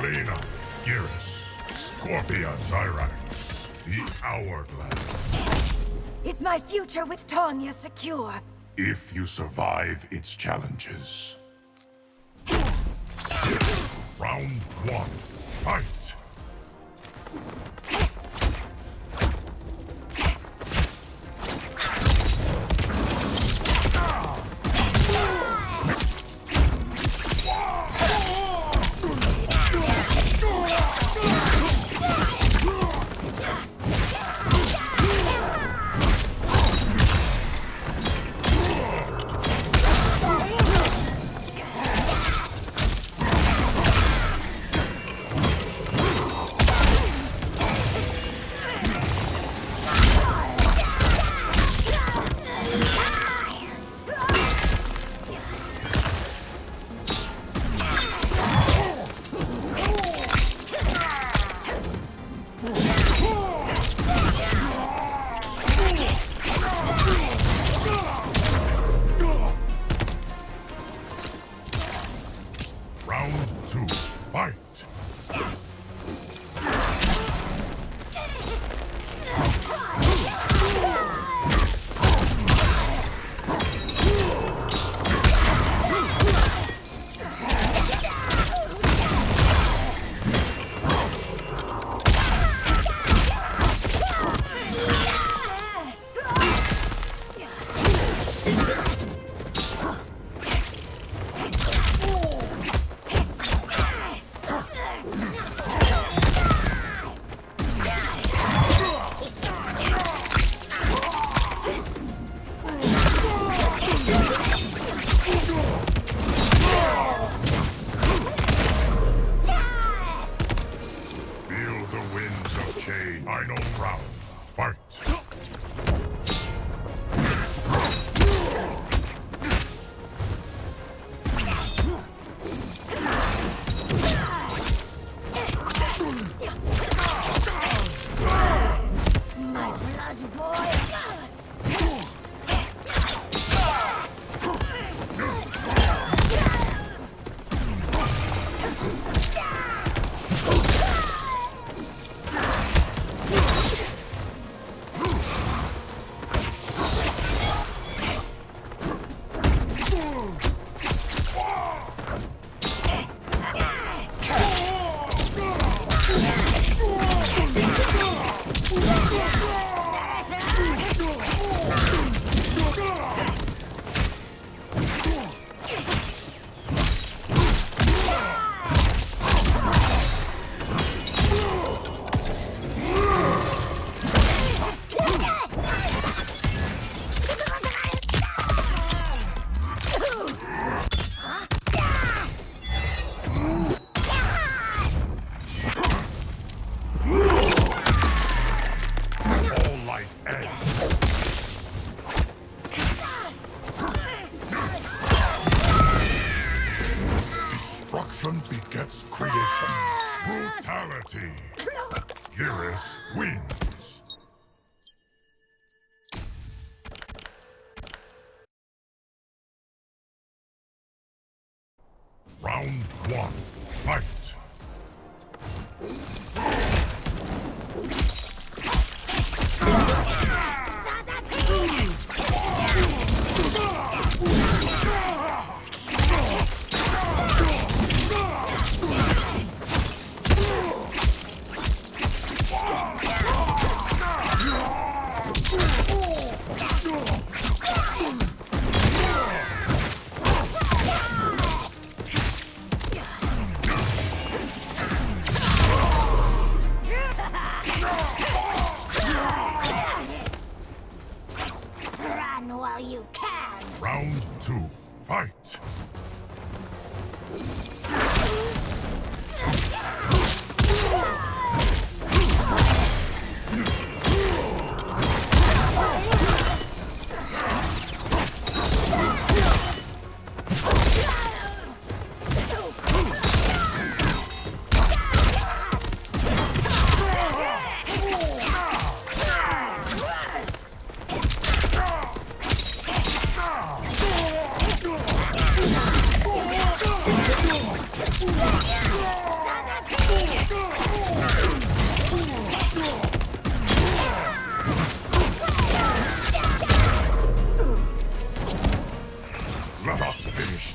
Mileena, Geras, Scorpia, Cyrax, the Hourglass. Is my future with Tanya secure? If you survive its challenges. Round one, fight! Round two, fight! Final round, Brutality. Geras wins. Round two, fight!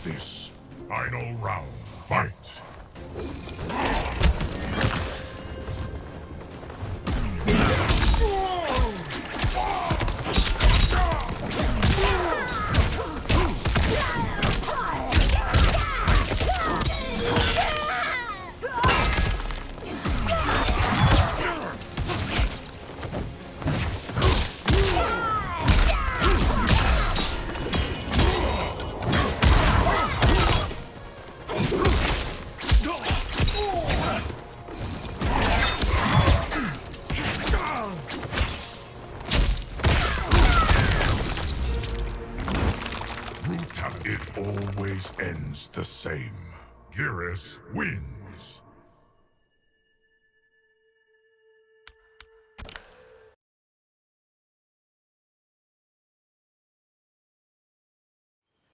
This. Final round. Fight. always ends the same. Geras wins.